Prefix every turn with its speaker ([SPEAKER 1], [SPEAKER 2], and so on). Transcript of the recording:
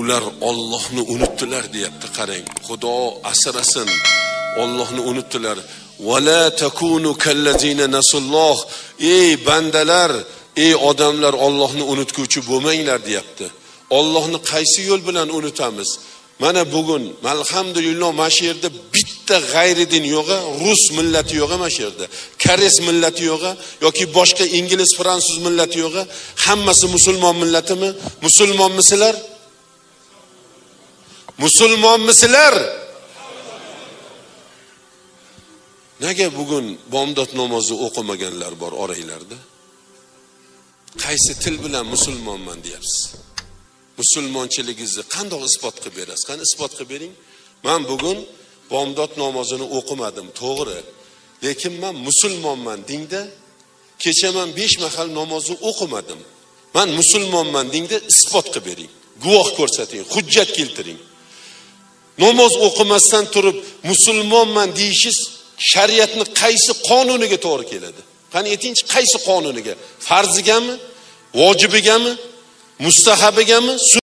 [SPEAKER 1] ular Allohni unutdilar deyapti qarang. Xudo asrasin Allohni unutdilar. Vala takunu kallazina nasulloh. Ey bandalar ey odamlar Allohni unutguvchi bo'lmanglar deyapti. Allohni qaysi yo'l bilan unutamiz? Mana bugun alhamdulillah mana shu yerda bitta g'ayridin yo'g'a rus millati yo'g'a mana shu yerda. Koreys millati yo'g'a yoki boshqa ingliz fransuz millati yo'g'a. Hammasi musulmon millatimi? Musulmonmisizlar musulmonmisizlar nega bugun bomdod namozi o'qimaganlar bor oranglarda? Qaysi til bilan musulmonman deyapsiz? Musulmonchiligingizni qandoq isbot qilib berasiz? Qani isbot qilib bering. Man bugun bomdod namozini o'qimadim to'g'ri. Lekin man musulmonman dingda kecha man besh mahal namozni o'qimadim. Man musulmonman dingda isbot qilib bering. Guvoh ko'rsating hujjat keltiring. Namoz o'qimasdan turib musulmonman deyishingiz shariatni qaysi qonuniga to'g'ri keladi? Qani aytingchi qaysi qonuniga? Farzigami vojibigami mustahabigami